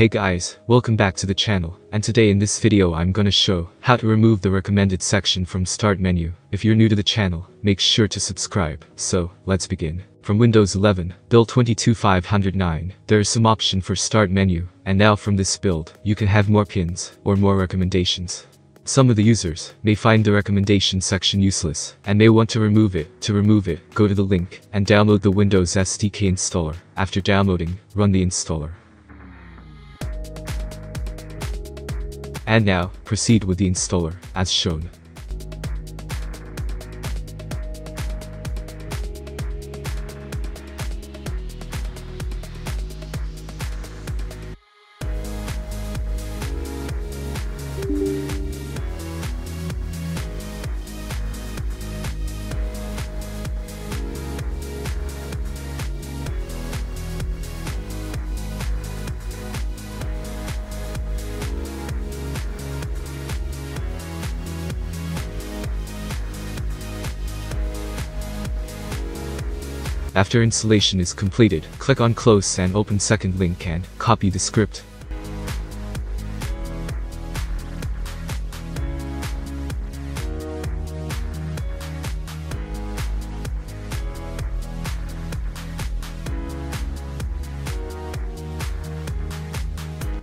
Hey guys, welcome back to the channel, and today in this video I'm gonna show how to remove the recommended section from start menu. If you're new to the channel, make sure to subscribe. So, let's begin. From Windows 11, build 22509, there is some option for start menu, and now from this build, you can have more pins, or more recommendations. Some of the users may find the recommendation section useless and may want to remove it. To remove it, go to the link and download the Windows SDK installer. After downloading, run the installer. And now, proceed with the installer, as shown. After installation is completed, click on close and open second link and copy the script.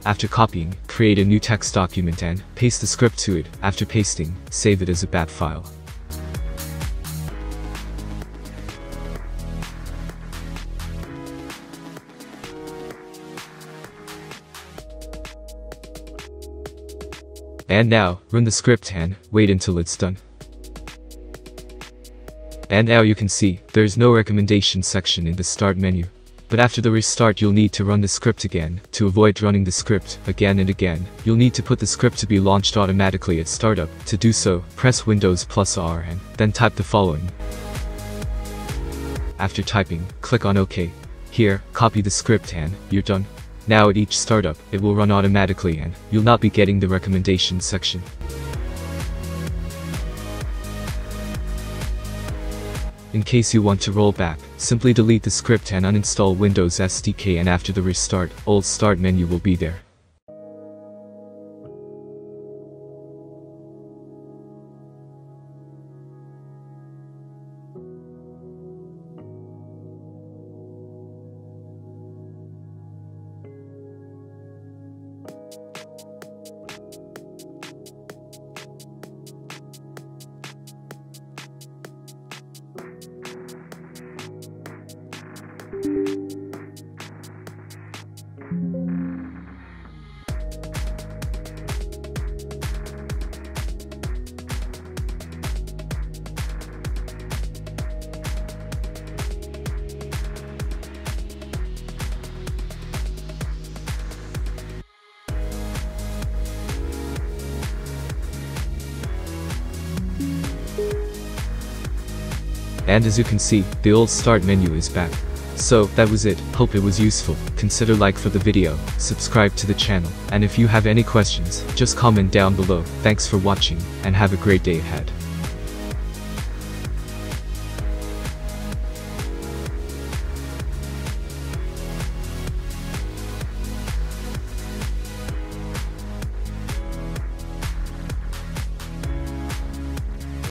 After copying, create a new text document and paste the script to it. After pasting, save it as a bat file. And now, run the script and wait until it's done. And now you can see, there's no recommendation section in the start menu. But after the restart you'll need to run the script again. To avoid running the script again and again, you'll need to put the script to be launched automatically at startup. To do so, press Windows plus R and then type the following. After typing, click on OK. Here, copy the script and you're done. Now at each startup, it will run automatically and you'll not be getting the recommendations section. In case you want to roll back, simply delete the script and uninstall Windows SDK and after the restart, old start menu will be there. And as you can see, the old start menu is back. So, that was it, hope it was useful, consider like for the video, subscribe to the channel, and if you have any questions, just comment down below, thanks for watching, and have a great day ahead.